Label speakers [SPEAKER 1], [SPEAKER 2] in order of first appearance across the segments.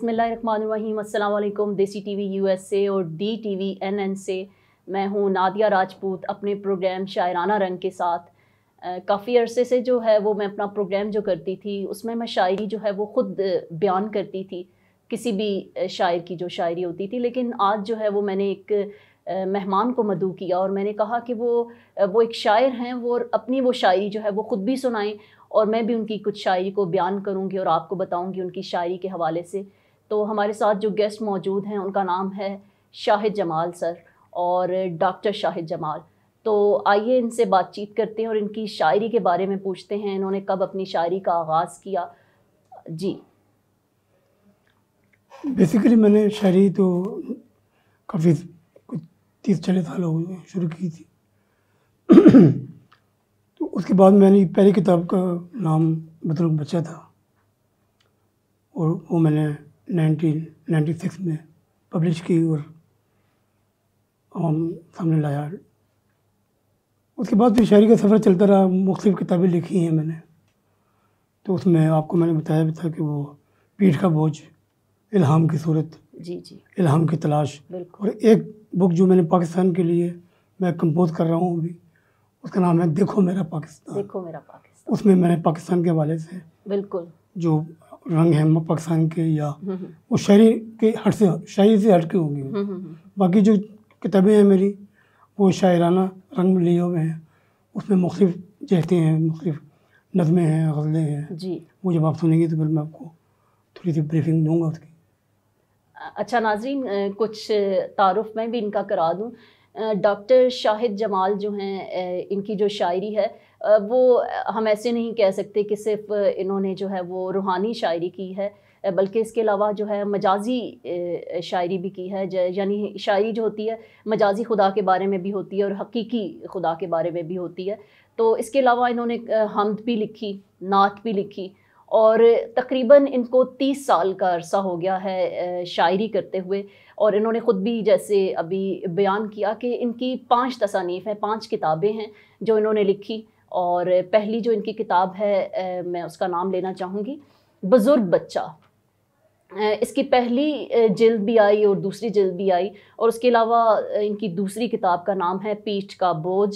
[SPEAKER 1] बिस्मिल्लाहिर्रहमानिर्रहीम। T V U S USA और D T V N N से मैं हूँ नादिया राजपूत, अपने प्रोग्राम शायराना रंग के साथ। काफ़ी अरसे से जो है वो मैं अपना प्रोग्राम जो करती थी, उसमें मैं शायरी जो है वो ख़ुद बयान करती थी, किसी भी शायर की जो शायरी होती थी। लेकिन आज जो है वो मैंने एक मेहमान को मदू किया और मैंने कहा कि वो वो एक शायर हैं, वो अपनी वो शायरी जो है वो ख़ुद भी सुनाएँ और मैं भी उनकी कुछ शायरी को बयान करूँगी और आपको बताऊँगी उनकी शायरी के हवाले से। तो हमारे साथ जो गेस्ट मौजूद हैं, उनका नाम है शाहिद जमाल सर और डॉक्टर शाहिद जमाल। तो आइए इनसे बातचीत करते हैं और इनकी शायरी के बारे में पूछते हैं। इन्होंने कब अपनी शायरी का आगाज़ किया? जी।
[SPEAKER 2] बेसिकली मैंने शायरी तो काफ़ी कुछ तीस चालीस साल हो गए शुरू की थी। तो उसके बाद मैंने पहली किताब का नाम बतरुक बच्चा था। और वो मैंने नाइनटीन नाइन्टी सिक्स में पब्लिश की और आम सामने लाया। उसके बाद फिर शायरी का सफ़र चलता रहा मुख्तलिफ़ किताबें लिखी हैं मैंने। तो उसमें आपको मैंने बताया भी था कि वो पीठ का बोझ इल्हाम की सूरत।
[SPEAKER 1] जी जी।
[SPEAKER 2] इल्हाम की तलाश। और एक बुक जो मैंने पाकिस्तान के लिए मैं कंपोज कर रहा हूँ अभी उसका नाम है देखो मेरा पाकिस्तान।
[SPEAKER 1] देखो मेरा पाकिस्तान।
[SPEAKER 2] उसमें मैंने पाकिस्तान के हवाले से
[SPEAKER 1] बिल्कुल।
[SPEAKER 2] जो रंग है पाकिस्तान के या
[SPEAKER 1] हम्म, हम्म।
[SPEAKER 2] वो शायरी के हट से शायरी से हट के होंगी
[SPEAKER 1] हम्म,
[SPEAKER 2] बाकी जो किताबें हैं मेरी वो शायराना रंग लिए हुए हैं। उसमें मुख्तलिफ़ जहते हैं मुख्तलिफ़ नज़में हैं गज़लें हैं।
[SPEAKER 1] जी।
[SPEAKER 2] वो जब आप सुनेंगे तो फिर मैं आपको थोड़ी सी ब्रीफिंग दूँगा उसकी।
[SPEAKER 1] अच्छा नाजरीन कुछ तारफ़ मैं भी इनका करा दूँ। डॉक्टर शाहिद जमाल जो हैं इनकी जो शायरी है वो हम ऐसे नहीं कह सकते कि सिर्फ़ इन्होंने जो है वो रूहानी शायरी की है बल्कि इसके अलावा जो है मजाजी शायरी भी की है यानी शायरी जो होती है मजाजी खुदा के बारे में भी होती है और हकीकी खुदा के बारे में भी होती है। तो इसके अलावा इन्होंने हमद भी लिखी, नात भी लिखी और तकरीबन इनको तीस साल का अरसा हो गया है शायरी करते हुए और इन्होंने ख़ुद भी जैसे अभी बयान किया कि इनकी पाँच तसानीफ़ हैं, पाँच किताबें हैं जो इन्होंने लिखी और पहली जो इनकी किताब है मैं उसका नाम लेना चाहूँगी, बुज़ुर्ग बच्चा। इसकी पहली जल्द भी आई और दूसरी जल्द भी आई और उसके अलावा इनकी दूसरी किताब का नाम है पीठ का बोझ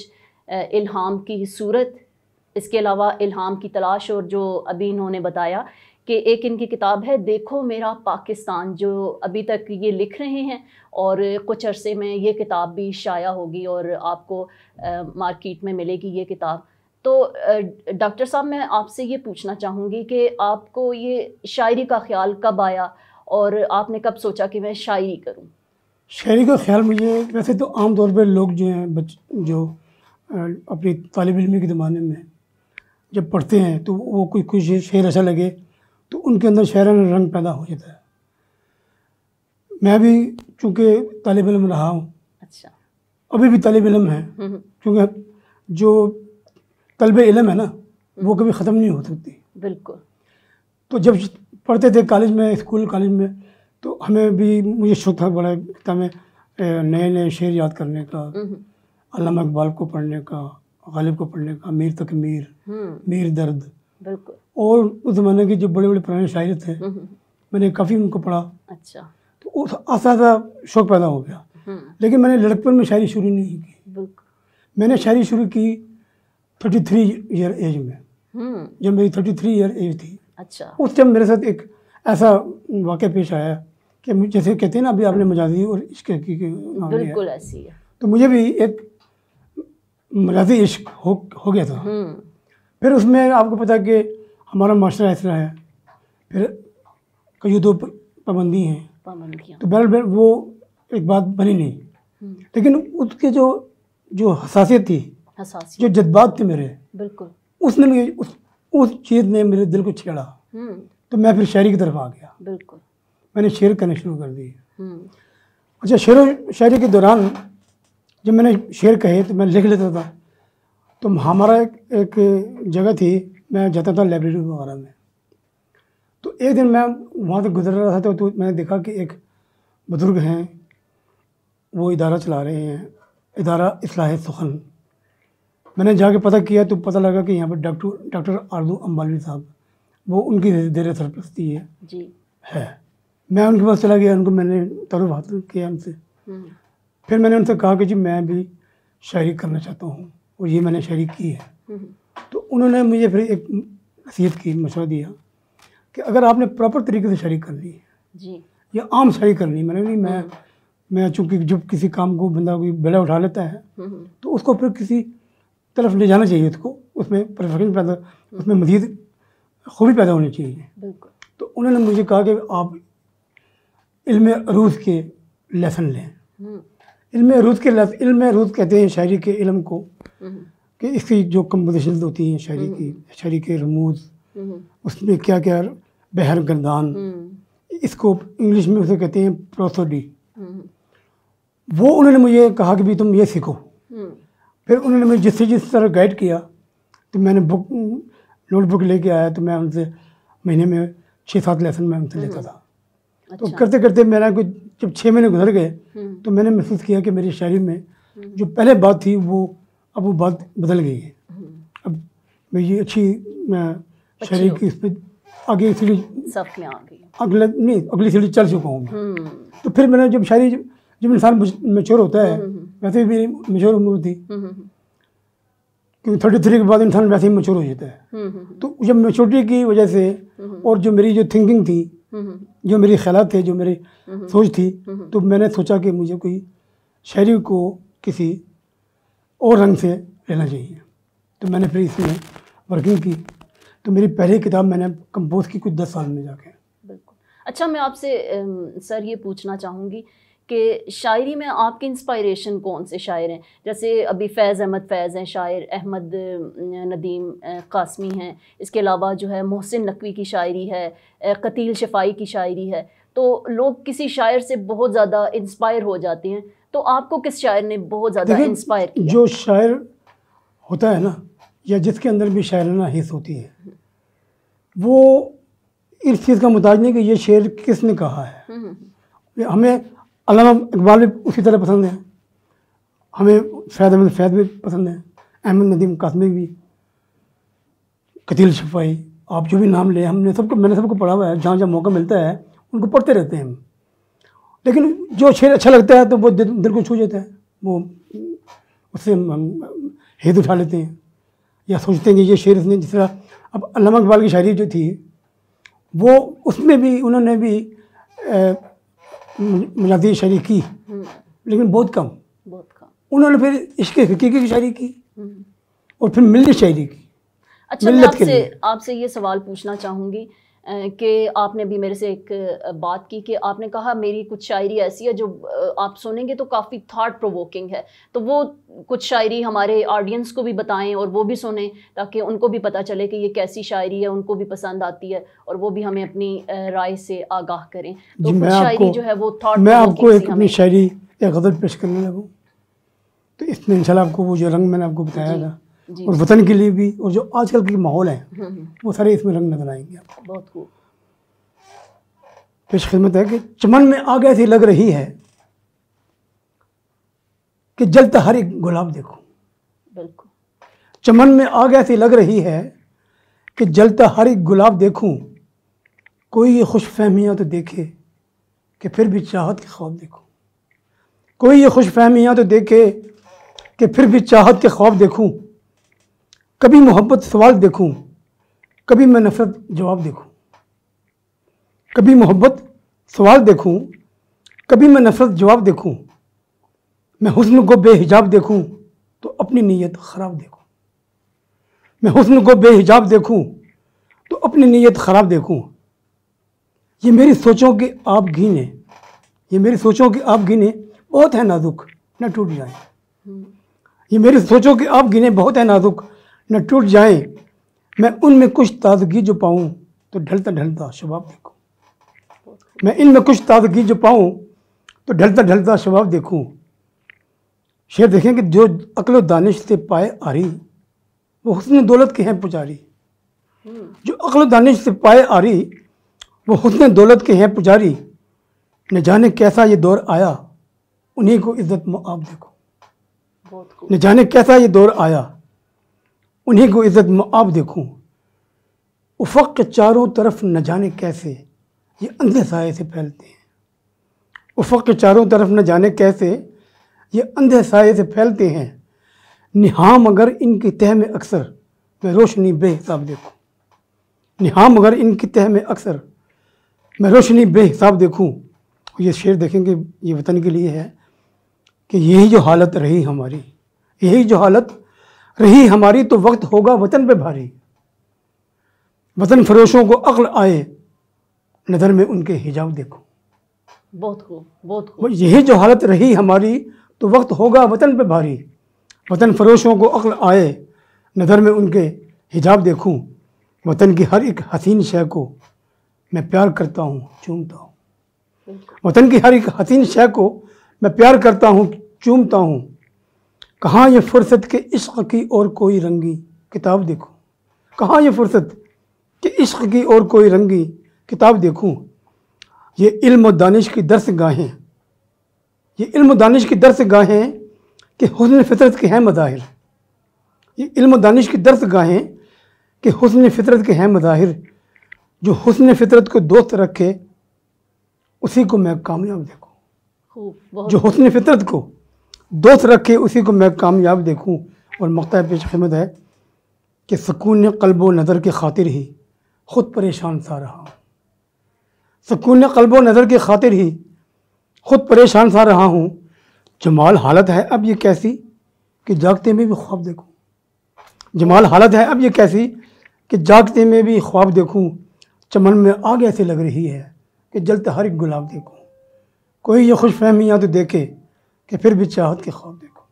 [SPEAKER 1] इल्हाम की सूरत। इसके अलावा इल्हाम की तलाश और जो अभी इन्होंने बताया कि एक इनकी किताब है, देखो मेरा पाकिस्तान, जो अभी तक ये लिख रहे हैं और कुछ अरसे में ये किताब भी शाया होगी और आपको मार्केट में मिलेगी ये किताब। तो डॉक्टर साहब मैं आपसे ये पूछना चाहूँगी कि आपको ये शायरी का ख्याल कब आया और आपने कब सोचा कि मैं शायरी करूँ?
[SPEAKER 2] शायरी का ख्याल मुझे वैसे तो आम तौर पर लोग जो हैं बच जो अपनी तालब इलमी के ज़माने में जब पढ़ते हैं तो वो कोई कोई शेर ऐसा लगे तो उनके अंदर शायराना रंग पैदा हो जाता है। मैं भी चूँकि तालब इलम रहा हूँ
[SPEAKER 1] अच्छा।
[SPEAKER 2] अभी भी तालब इलम है
[SPEAKER 1] हम्म, हम्म।
[SPEAKER 2] क्योंकि जो तलब इलम है ना वो कभी ख़त्म नहीं हो सकती।
[SPEAKER 1] बिल्कुल।
[SPEAKER 2] तो जब पढ़ते थे कॉलेज में स्कूल कॉलेज में तो हमें भी मुझे शौक था बड़ा था में नए नए शेर याद करने का
[SPEAKER 1] हम्म,
[SPEAKER 2] अल्लामा इकबाल को पढ़ने का गालिब को पढ़ने का मीर तक मीर मीर दर्द।
[SPEAKER 1] बिल्कुल।
[SPEAKER 2] और उस ज़माने के जो बड़े बड़े पुराने शायर थे मैंने काफ़ी उनको पढ़ा।
[SPEAKER 1] अच्छा।
[SPEAKER 2] तो उस आस्ता शौक पैदा हो गया। लेकिन मैंने लड़कपन में शायरी शुरू नहीं की। मैंने शायरी शुरू की थर्टी थ्री ईयर एज में जब मेरी थर्टी थ्री ईयर एज थी।
[SPEAKER 1] अच्छा।
[SPEAKER 2] उस टाइम मेरे साथ एक ऐसा वाक़ पेश आया कि जैसे कहते हैं ना अभी आपने मजाजी और इश्क की
[SPEAKER 1] बिल्कुल ऐसी है।
[SPEAKER 2] तो मुझे भी एक मजाजी इश्क हो हो गया था। फिर उसमें आपको पता कि हमारा मास्टर ऐसा है फिर कई दो पाबंदी हैं। तो बहरहाल वो एक बात बनी नहीं। लेकिन उसके जो जो हसासियत थी जो जज्बात थे मेरे
[SPEAKER 1] बिल्कुल।
[SPEAKER 2] उसने मुझे उस उस चीज़ ने मेरे दिल को छेड़ा तो मैं फिर शायरी की तरफ़ आ गया।
[SPEAKER 1] बिल्कुल।
[SPEAKER 2] मैंने शेर करने शुरू कर दिए। अच्छा शेर शायरी के दौरान जब मैंने शेर कहे तो मैं लिख लेता था। तो हमारा एक, एक जगह थी मैं जाता था लाइब्रेरी वगैरह में। तो एक दिन मैं वहाँ से गुजर रहा था तो, तो मैंने देखा कि एक बुज़ुर्ग हैं वो इदारा चला रहे हैं। इदारा असलाह सुखन मैंने जाके पता किया तो पता लगा कि यहाँ पर डॉक्टर डॉक्टर आरदू अम्बालवी साहब वो उनकी देर सरप्रस्ती है
[SPEAKER 1] जी।
[SPEAKER 2] है। मैं उनके पास चला गया उनको मैंने तरुफ हासिल किया उनसे।
[SPEAKER 1] हम्म,
[SPEAKER 2] फिर मैंने उनसे कहा कि जी मैं भी शायरी करना चाहता हूँ और ये मैंने शायरी की है।
[SPEAKER 1] हम्म,
[SPEAKER 2] तो उन्होंने मुझे फिर एक नसीहत की मशवरा दिया कि अगर आपने प्रॉपर तरीके से शायरी करनी है
[SPEAKER 1] जी।
[SPEAKER 2] या आम शायरी करनी मैंने नहीं मैं मैं चूँकि जब किसी काम को बंदा कोई बेड़ा उठा लेता है
[SPEAKER 1] हम्म,
[SPEAKER 2] तो उसको फिर किसी तरफ़ ले जाना चाहिए उसको। उसमें परफेक्शन पैदा उसमें मज़ीद खूबी पैदा होनी चाहिए। तो उन्होंने मुझे कहा कि आप इल्म अरूज के लेसन लें।
[SPEAKER 1] हम्म,
[SPEAKER 2] इल्म अरूज के लेस इल्म अरूज कहते हैं शायरी के इल्म को
[SPEAKER 1] हम्म,
[SPEAKER 2] कि इसकी जो कम्पोजिशन होती हैं शायरी की शायरी के रमूज
[SPEAKER 1] हम्म,
[SPEAKER 2] उसमें क्या क्या बहर गर्दान
[SPEAKER 1] हम्म,
[SPEAKER 2] इसको इंग्लिश में उसे कहते हैं प्रोसोडी
[SPEAKER 1] हम्म,
[SPEAKER 2] वो उन्होंने मुझे कहा कि भी तुम ये सीखो।
[SPEAKER 1] हम्म,
[SPEAKER 2] फिर उन्होंने मुझे जिससे जिस तरह गाइड किया तो मैंने बुक नोटबुक लेके आया तो मैं उनसे महीने में छः सात लेसन मैं उनसे लेता था। अच्छा। तो
[SPEAKER 1] अच्छा।
[SPEAKER 2] करते करते मेरा कुछ जब छः महीने गुजर गए
[SPEAKER 1] हम्म,
[SPEAKER 2] तो मैंने महसूस किया कि मेरी शायरी में जो पहले बात थी वो अब वो बात बदल गई है।
[SPEAKER 1] हम्म,
[SPEAKER 2] अब मेरी अच्छी मैं शायरी की इस पर आगे सीढ़ी
[SPEAKER 1] में
[SPEAKER 2] अगले नहीं अगली सीढ़ी चल चुका हूँ मैं।
[SPEAKER 1] हम्म,
[SPEAKER 2] तो फिर मैंने जब शायरी जब जब इंसान मेच्योर होता है वैसे भी मेरी मशहूर उम्र थी।
[SPEAKER 1] हम्म, हम्म,
[SPEAKER 2] क्योंकि थर्टी थ्री के बाद इंसान वैसे ही मशहूर हो जाता है।
[SPEAKER 1] हम्म, हम्म,
[SPEAKER 2] तो जब मेच्योरिटी की वजह से और जो मेरी जो थिंकिंग थी
[SPEAKER 1] हम्म,
[SPEAKER 2] जो मेरी ख्याल थे जो मेरी सोच थी तो मैंने सोचा कि मुझे कोई शायरी को किसी और रंग से लेना चाहिए। तो मैंने फिर इसमें वर्किंग की। तो मेरी पहली किताब मैंने कंपोज की कुछ दस साल में जाके।
[SPEAKER 1] बिल्कुल। अच्छा मैं आपसे सर ये पूछना चाहूँगी कि शायरी में आपके इंस्पायरेशन कौन से शायर हैं? जैसे अभी फैज़ अहमद फैज़ हैं शायर अहमद नदीम कासमी हैं। इसके अलावा जो है मोहसिन नकवी की शायरी है कतील शफाई की शायरी है। तो लोग किसी शायर से बहुत ज़्यादा इंस्पायर हो जाते हैं। तो आपको किस शायर ने बहुत ज़्यादा इंस्पायर किया?
[SPEAKER 2] जो शायर होता है ना या जिसके अंदर भी शायराना हिस्स होती है वो इस चीज़ का मुताज नहीं कि ये शेर किसने कहा है।
[SPEAKER 1] हम्म, हम्म,
[SPEAKER 2] हमें अल्लामा इकबाल भी उसी तरह पसंद है। हमें फैद अहमद फैद भी पसंद है। अहमद नदीम कासमी भी कतील शफाई आप जो भी नाम ले हमने सबको मैंने सबको पढ़ा हुआ है जहाँ जहाँ मौका मिलता है उनको पढ़ते रहते हैं हम। लेकिन जो शेर अच्छा लगता है तो वो दिल, को छू जाता है। वो उससे हेद उठा लेते हैं। या सोचते हैं कि ये शेर इसने जिस तरह अब अल्लामा इकबाल की शायरी जो थी वो उसमें भी उन्होंने भी अ, मुजादी शायरी की लेकिन बहुत कम
[SPEAKER 1] बहुत कम
[SPEAKER 2] उन्होंने फिर इश्क हकीकी की शायरी की
[SPEAKER 1] हम्म।
[SPEAKER 2] और फिर मिलने शायरी की
[SPEAKER 1] अच्छा मैं आपसे। आपसे ये सवाल पूछना चाहूँगी कि आपने भी मेरे से एक बात की कि आपने कहा मेरी कुछ शायरी ऐसी है जो आप सुनेंगे तो काफ़ी थॉट प्रोवोकिंग है। तो वो कुछ शायरी हमारे ऑडियंस को भी बताएँ और वो भी सुने ताकि उनको भी पता चले कि ये कैसी शायरी है उनको भी पसंद आती है और वो भी हमें अपनी राय से आगाह करें। तो कुछ शायरी जो है वो थॉट
[SPEAKER 2] मैं आपको एक अपनी शायरी एक गज़ल पेश करने लगूँ। तो इसमें इंशाल्लाह आपको वो जो रंग मैंने आपको बताया था। और वतन के लिए भी और जो आजकल के माहौल है
[SPEAKER 1] हम्म, हम्म,
[SPEAKER 2] वो सारे इसमें रंग नज़र आएँगे। आपको
[SPEAKER 1] बहुत खूब।
[SPEAKER 2] पेश खिदमत है कि चमन में आग ऐसी लग रही है कि जलता हर एक गुलाब देखो।
[SPEAKER 1] बिल्कुल।
[SPEAKER 2] चमन में आग ऐसी लग रही है कि जलता हर एक गुलाब देखूँ। कोई ये खुश फहमियाँ तो देखे कि फिर भी चाहत के ख्वाब देखूँ। कोई ये खुश फहमियाँ तो देखे कि फिर भी चाहत के ख्वाब देखूँ। कभी मोहब्बत सवाल देखूँ, कभी मैं नफरत जवाब देखूँ। कभी मोहब्बत सवाल देखूँ, कभी मैं नफरत जवाब देखूँ। मैं हुस्न को बेहिजाब देखूँ तो अपनी नीयत ख़राब देखूँ। मैं हुस्न को बेहिजाब देखूँ तो अपनी नीयत ख़राब देखूँ। ये मेरी सोचों के आप गिने ये मेरी सोचों के आप गिने बहुत है नाजुक, न टूट जाए। ये मेरी सोचों के आप गिने बहुत है नाजुक न टूट जाए मैं उनमें कुछ ताजगी जो पाऊँ तो ढलता ढलता शबाब देखूँ। मैं इनमें कुछ ताजगी जो पाऊँ तो ढलता ढलता शबाब देखूँ। शेर देखें कि जो अकल दानिश से पाए आ रही वो हुस्न दौलत के हैं पुजारी। जो अक्ल दानिश से पाए आ रही वो हुस्न दौलत के हैं पुजारी। न जाने कैसा ये दौर आया उन्हीं को इज़्ज़त आप देखो। न जाने कैसा ये दौर आया उन्हीं को इज़्ज़त में आप देखूँ। उफक के चारों तरफ़ न जाने कैसे ये अंधे साए से फैलते हैं। उफक चारों तरफ़ न जाने कैसे ये अंधे साए से फैलते हैं। निहा मगर इनकी तह में अक्सर, मैं रोशनी बेहिसाब देखूँ। निहा मगर इनकी तह में अक्सर, मैं रोशनी बेहिसाब देखूँ। ये शेर देखेंगे ये वतन के लिए है कि यही जो हालत रही हमारी, यही जो हालत रही हमारी तो वक्त होगा वतन पे भारी। वतन फरोशों को अक्ल आए नज़र में उनके हिजाब देखो।
[SPEAKER 1] बहुत खूब बहुत खूब।
[SPEAKER 2] यही जो हालत रही हमारी तो वक्त होगा वतन पे भारी। वतन फरोशों को अक्ल आए नज़र में उनके हिजाब देखूँ। वतन की हर एक हसीन शय को मैं प्यार करता हूँ चूमता हूँ। वतन की हर एक हसीन शय को मैं प्यार करता हूँ चूमता हूँ। कहाँ ये फुर्सत के इश्क की और कोई रंगी? किताब देखूँ। कहाँ ये फुर्सत कि इश्क की और कोई रंगी? किताब देखूँ। ये इल्म दानिश की दरस गाहें ये इल्म दानिश की दरस गाहें कि हुसन फितरत के हैं मज़ाहिर। ये इल्म दानिश की दरस गाहें कि हुसन फितरत के हैं मज़ाहिर। जो हुसन फितरत को दोस्त रखे उसी को मैं कामयाब देखूँ। जो हुसन फितरत को दोस्त रखे, उसी को मैं कामयाब देखूँ। और मकता पेश खिदमत है कि सुकून कल्ब व नज़र की खातिर ही ख़ुद परेशान सा रहा सुकून कल्ब नज़र की खातिर ही ख़ुद परेशान सा रहा हूँ। जमाल हालत है अब ये कैसी कि जागते में भी ख्वाब देखूँ। जमाल हालत है अब ये कैसी कि जागते में भी ख्वाब देखूँ। चमन में आग ऐसे लग रही है कि जलते हर एक गुलाब देखूँ। कोई ये खुश फहमियाँ तो देखे कि फिर भी चाहत के ख्वाब देखो।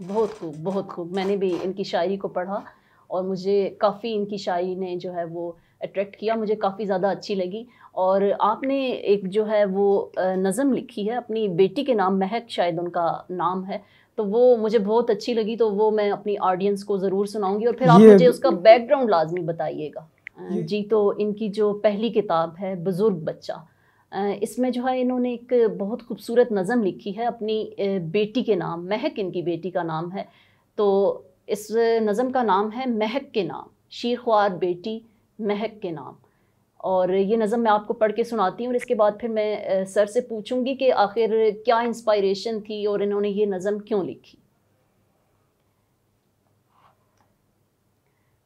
[SPEAKER 1] बहुत खूब बहुत खूब। मैंने भी इनकी शायरी को पढ़ा और मुझे काफ़ी इनकी शायरी ने जो है वो अट्रैक्ट किया मुझे काफ़ी ज़्यादा अच्छी लगी। और आपने एक जो है वो नज़म लिखी है अपनी बेटी के नाम महक शायद उनका नाम है तो वो मुझे बहुत अच्छी लगी तो वो मैं अपनी ऑडियंस को ज़रूर सुनाऊँगी और फिर आप मुझे उसका बैकग्राउंड लाजमी बताइएगा। जी तो इनकी जो पहली किताब है बुज़ुर्ग बच्चा इसमें जो है इन्होंने एक बहुत खूबसूरत नज़म लिखी है अपनी बेटी के नाम, महक इनकी बेटी का नाम है। तो इस नज़म का नाम है महक के नाम शीर ख्वार बेटी महक के नाम। और ये नज़म मैं आपको पढ़ के सुनाती हूँ और इसके बाद फिर मैं सर से पूछूँगी कि आखिर क्या इंस्पायरेशन थी और इन्होंने ये नज़म क्यों लिखी?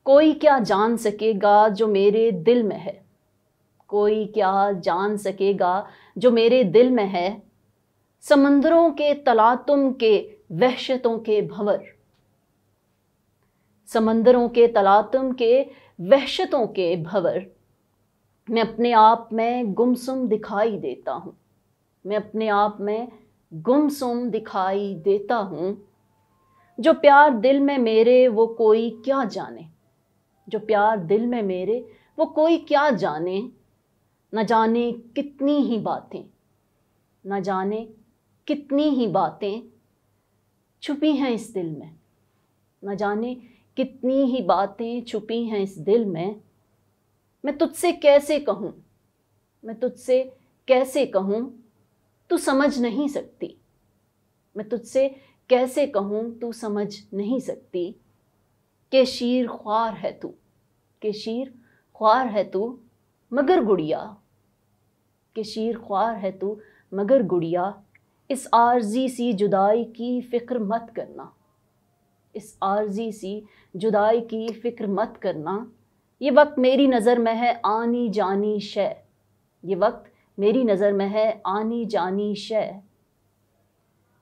[SPEAKER 1] कोई क्या जान सकेगा जो मेरे दिल में है? कोई क्या जान सकेगा जो मेरे दिल में है? समंदरों के तलातुम के वहशतों के भंवर। समंदरों के तलातुम के वहशतों के भंवर। मैं अपने आप में गुमसुम दिखाई देता हूँ। मैं अपने आप में गुमसुम दिखाई देता हूँ। जो प्यार दिल में मेरे, वो कोई क्या जाने? जो प्यार दिल में मेरे, वो कोई क्या जाने? न जाने कितनी ही बातें, न जाने कितनी ही बातें छुपी हैं इस दिल में, न जाने कितनी ही बातें छुपी हैं इस दिल में। मैं तुझसे कैसे कहूँ? मैं तुझसे कैसे कहूँ? तू समझ नहीं सकती। मैं तुझसे कैसे कहूँ? तू समझ नहीं सकती। के शीर ख्वार है तू, के शीर ख्वार है तू मगर गुड़िया। के शीर ख्वार है तू, मगर गुड़िया। इस आर्जी सी जुदाई की फ़िक्र मत करना। इस आर्जी सी जुदाई की फ़िक्र मत करना। ये वक्त मेरी नज़र में है आनी जानी शय। ये वक्त मेरी नज़र में है आनी जानी शय।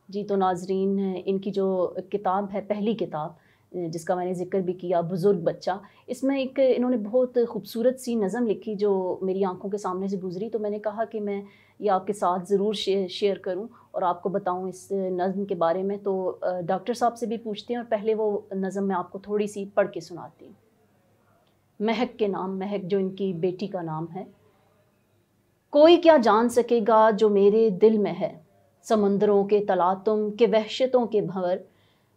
[SPEAKER 1] जी तो नाजरीन, इनकी जो किताब है, पहली किताब जिसका मैंने ज़िक्र भी किया, बुज़ुर्ग बच्चा। इसमें एक इन्होंने बहुत खूबसूरत सी नज़म लिखी जो मेरी आँखों के सामने से गुज़री। तो मैंने कहा कि मैं ये आपके साथ ज़रूर शेयर करूँ और आपको बताऊँ इस नज़म के बारे में। तो डॉक्टर साहब से भी पूछते हैं और पहले वो नज़म मैं आपको थोड़ी सी पढ़ के सुनाती हूँ। महक के नाम, महक जो इनकी बेटी का नाम है। कोई क्या जान सकेगा जो मेरे दिल में है? समंदरों के तलातुम, के वहशतों के भंवर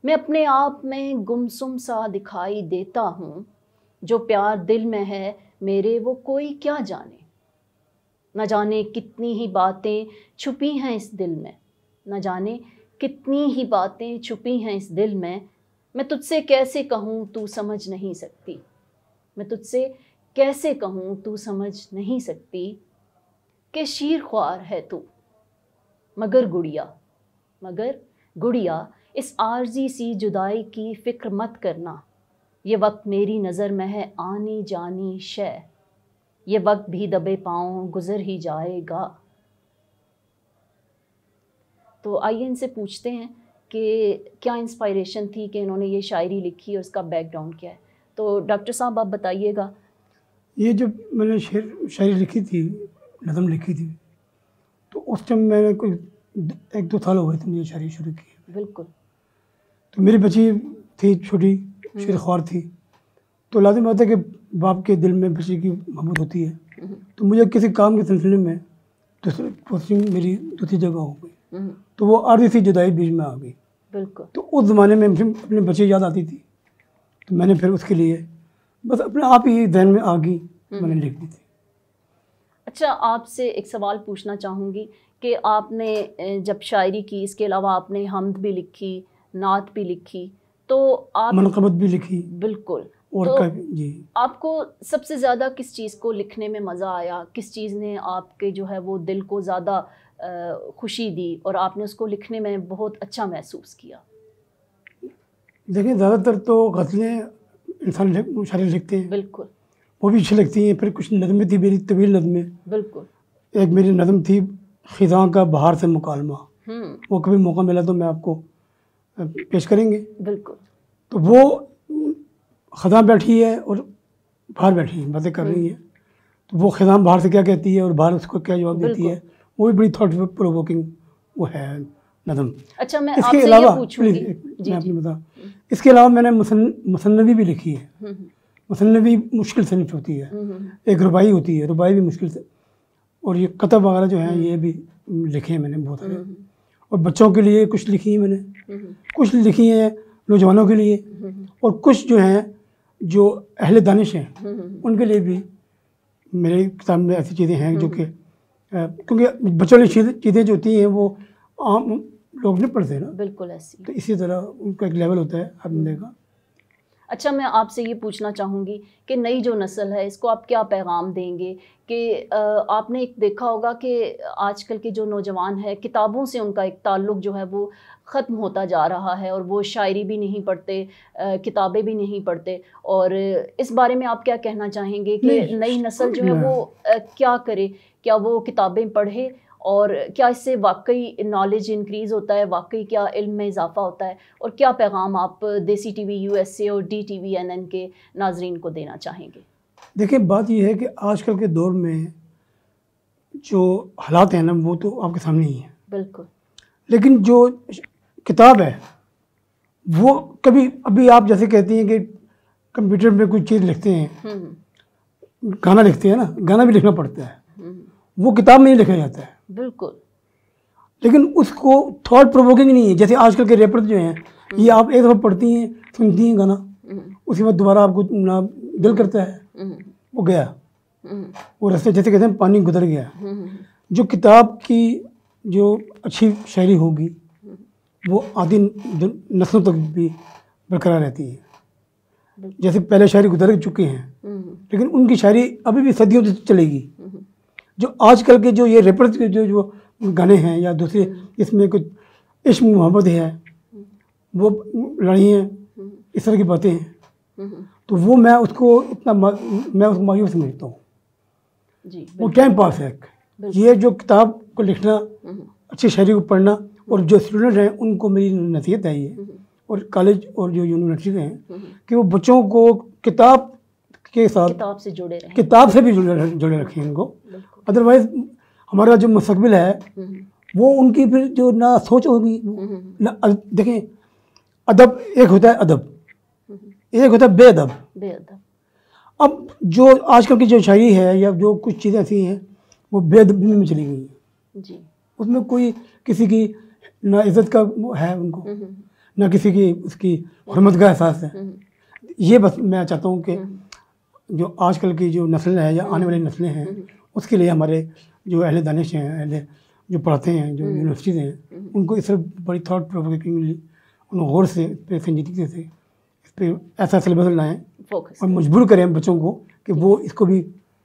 [SPEAKER 1] मैं अपने आप में गुमसुम सा दिखाई देता हूँ। जो प्यार दिल में है, मेरे वो कोई क्या जाने? न जाने कितनी ही बातें छुपी हैं इस दिल में। न जाने कितनी ही बातें छुपी हैं इस दिल में। मैं तुझसे कैसे कहूँ तू समझ नहीं सकती। मैं तुझसे कैसे कहूँ तू समझ नहीं सकती। कि शीर ख्वार है तू। मगर गुड़िया मगर गुड़िया इस आर्जी सी जुदाई की फ़िक्र मत करना। ये वक्त मेरी नज़र में है आनी जानी शय। ये वक्त भी दबे पाँव गुज़र ही जाएगा। तो आइए इनसे पूछते हैं कि क्या इंस्पायरेशन थी कि इन्होंने ये शायरी लिखी और उसका बैकग्राउंड क्या है? तो डॉक्टर साहब आप बताइएगा।
[SPEAKER 2] ये जब मैंने शेर शायरी लिखी थी नज़म लिखी थी तो उस टाइम मैंने कोई एक दो साल हो गए थे मुझे शायरी शुरू की।
[SPEAKER 1] बिल्कुल।
[SPEAKER 2] तो मेरी बच्ची थी छोटी हम्म। शेर ख्वार थी। तो लाजिम बात है कि बाप के दिल में बच्ची की मोहब्बत होती है। हम्म। तो मुझे किसी काम के सिलसिले में दूसरी पोस्टिंग मेरी दूसरी जगह हो गई। हम्म। तो वो आधी सी जुदाई बीच में आ गई।
[SPEAKER 1] बिल्कुल।
[SPEAKER 2] तो उस ज़माने में मुझे अपने बच्चे याद आती थी। तो मैंने फिर उसके लिए बस अपने आप ही जहन में आ गई मैंने लिख दी थी।
[SPEAKER 1] अच्छा आपसे एक सवाल पूछना चाहूँगी कि आपने जब शायरी की इसके अलावा आपने हमद भी लिखी नात भी लिखी तो आप
[SPEAKER 2] मनकबत भी लिखी।
[SPEAKER 1] बिल्कुल।
[SPEAKER 2] और
[SPEAKER 1] तो
[SPEAKER 2] जी।
[SPEAKER 1] आपको सबसे ज़्यादा किस चीज़ को लिखने में मज़ा आया? किस चीज़ ने आपके जो है वो दिल को ज़्यादा खुशी दी और आपने उसको लिखने में बहुत अच्छा महसूस किया?
[SPEAKER 2] देखिए ज़्यादातर तो गज़लें इंसान शायरी लिखते हैं।
[SPEAKER 1] बिल्कुल।
[SPEAKER 2] वो भी अच्छी लगती हैं फिर कुछ नज़में थी मेरी तवील नज़में
[SPEAKER 1] बिल्कुल।
[SPEAKER 2] एक मेरी नज़म थी ख़िज़ा का बाहर से मुकालमा।
[SPEAKER 1] हम्म।
[SPEAKER 2] वो कभी मौका मिला तो मैं आपको पेश करेंगे।
[SPEAKER 1] बिल्कुल।
[SPEAKER 2] तो वो ख़जा बैठी है और बाहर बैठी है बातें कर रही है। तो वो ख़जा बाहर से क्या कहती है और बाहर उसको क्या जवाब देती है? वो भी बड़ी थॉट प्रोवोकिंग वो है नदम
[SPEAKER 1] अच्छा मैं इसके अलावा मैं
[SPEAKER 2] अपनी बता इसके अलावा मैंने मुसन्नवी भी लिखी है। हम्म, हम्म। मुश्किल से होती है। एक रुबाई होती है रुबाई भी मुश्किल से और ये कतब वगैरह जो हैं ये भी लिखे हैं मैंने बहुत सारे। और बच्चों के लिए कुछ लिखी है मैंने। कुछ लिखी हैं नौजवानों के लिए और कुछ जो हैं जो अहल दानिश हैं उनके लिए भी मेरे किताब में ऐसी चीज़ें हैं जो कि क्योंकि बच्चों वाली चीज़ें जो होती हैं वो आम लोग नहीं पढ़ते ना।
[SPEAKER 1] बिल्कुल ऐसी।
[SPEAKER 2] तो इसी तरह उनका एक लेवल होता है आदमी देखा।
[SPEAKER 1] अच्छा मैं आपसे ये पूछना चाहूँगी कि नई जो नस्ल है इसको आप क्या पैगाम देंगे? कि आपने एक देखा होगा कि आजकल के जो नौजवान है किताबों से उनका एक ताल्लुक़ जो है वो ख़त्म होता जा रहा है और वो शायरी भी नहीं पढ़ते किताबें भी नहीं पढ़ते। और इस बारे में आप क्या कहना चाहेंगे कि नई नस्ल जो है वो क्या करे? क्या वो किताबें पढ़े और क्या इससे वाकई नॉलेज इंक्रीज़ होता है? वाकई क्या इल्म में इजाफा होता है? और क्या पैगाम आप Desi T V U S A और D T V N N के नाजरन को देना चाहेंगे?
[SPEAKER 2] देखिए बात यह है कि आजकल के दौर में जो हालात हैं ना वो तो आपके सामने ही हैं।
[SPEAKER 1] बिल्कुल।
[SPEAKER 2] लेकिन जो किताब है वो कभी अभी आप जैसे कहती हैं कि कंप्यूटर में कोई चीज़ लिखते हैं हम्म। गाना लिखते हैं ना गाना भी लिखना पड़ता है। हम्म। वो किताब में ही लिखा जाता है।
[SPEAKER 1] बिल्कुल।
[SPEAKER 2] लेकिन उसको थॉट प्रोवोकिंग नहीं है, जैसे आजकल के रेपर जो हैं, ये आप एक दफ़ा पढ़ती हैं, सुनती हैं गाना, उसके बाद दोबारा आपको ना दिल करता है, वो गया। वो रास्ते जैसे कहते हैं, पानी गुजर गया। जो किताब की जो अच्छी शायरी होगी, वो आदि नस्लों तक भी बरकरार रहती है। जैसे पहले शायरी गुजर चुके हैं, लेकिन उनकी शायरी अभी भी सदियों से चलेगी। जो आजकल के जो ये रेपर्स के जो जो गाने हैं या दूसरे इसमें कुछ इश्क मोहब्बत है वो लड़ी हैं इस तरह की बातें हैं। तो वो मैं उसको इतना मैं उसको मायूस समझता हूँ। वो टाइम पास है ये जो किताब को लिखना अच्छी शायरी को पढ़ना और जो स्टूडेंट हैं उनको मेरी नसीहत है ये। और कॉलेज और जो यूनिवर्सिटी हैं कि वो बच्चों को किताब के साथ
[SPEAKER 1] किताब से जुड़े रहें।
[SPEAKER 2] किताब से भी जुड़े जुड़े रखें इनको। अदरवाइज़ हमारा जो मुस्तबिल है हम्म। वो उनकी फिर जो ना सोच होगी हम्म। ना देखें अदब एक होता है अदब। हम्म। एक होता है बेअदब।
[SPEAKER 1] बेअदब।
[SPEAKER 2] अब जो आजकल की जो शायरी है या जो कुछ चीज़ें ऐसी हैं वो बेअदबी में चली गई हैं।
[SPEAKER 1] जी।
[SPEAKER 2] उसमें कोई किसी की ना इज़्ज़त का है उनको ना किसी की उसकी हरमत का एहसास है। ये बस मैं चाहता हूँ कि जो आजकल की जो नस्लें हैं या आने वाली नस्लें हैं उसके लिए हमारे जो अहल दानिश हैं अहल जो पढ़ते हैं जो यूनिवर्सिटीज़ हैं उनको इस तरह बड़ी थाट प्रोवोकिंगली उन गौर से इस पर संजीदगी से इस पर ऐसा सिलेबस लाएँ और मजबूर करें बच्चों को कि वो इसको भी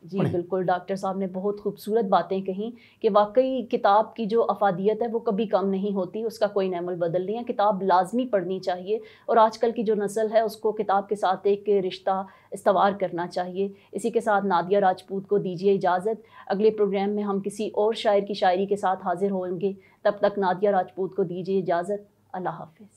[SPEAKER 1] जी बिल्कुल डॉक्टर साहब ने बहुत खूबसूरत बातें कहीं कि वाकई किताब की जो अफादियत है वो कभी कम नहीं होती उसका कोई नमल बदल नहीं है। किताब लाजमी पढ़नी चाहिए और आजकल की जो नस्ल है उसको किताब के साथ एक रिश्ता इस्तवार करना चाहिए। इसी के साथ नादिया राजपूत को दीजिए इजाज़त। अगले प्रोग्राम में हम किसी और शायर की शायरी के साथ हाजिर होंगे। तब तक नादिया राजपूत को दीजिए इजाज़त। अल्लाह हाफिज़।